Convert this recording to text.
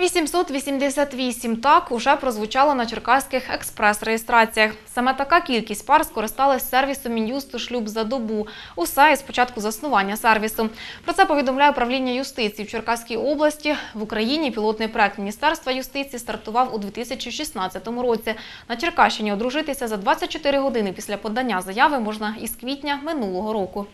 888 так уже прозвучало на черкаських експрес-реєстраціях. Саме така кількість пар скористалась сервісом Мін'юсту шлюб за добу. Усе із початку заснування сервісу. Про це повідомляє управління юстиції в Черкаській області. В Україні пілотний проект Міністерства юстиції стартував у 2016 році. На Черкащині одружитися за 24 години після подання заяви можна із квітня минулого року.